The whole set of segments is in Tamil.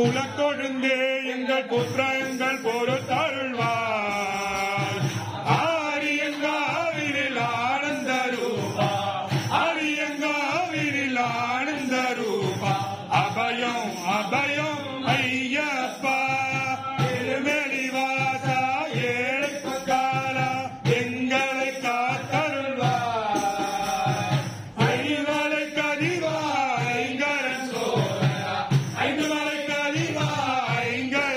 குலக்கொழுந்தே எங்கள் புத்திரங்கள் பொறுத்தருள்வார் ஆரியங்காவிரில் ஆனந்த ரூபா ஆரியங்காவிரில் ஆனந்த ரூபா. அபயம் அபயம் I guess.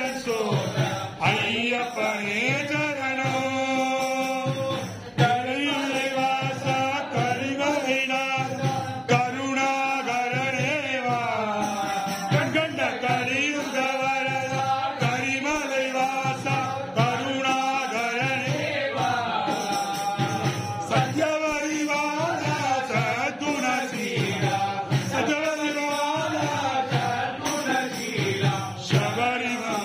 Arriba.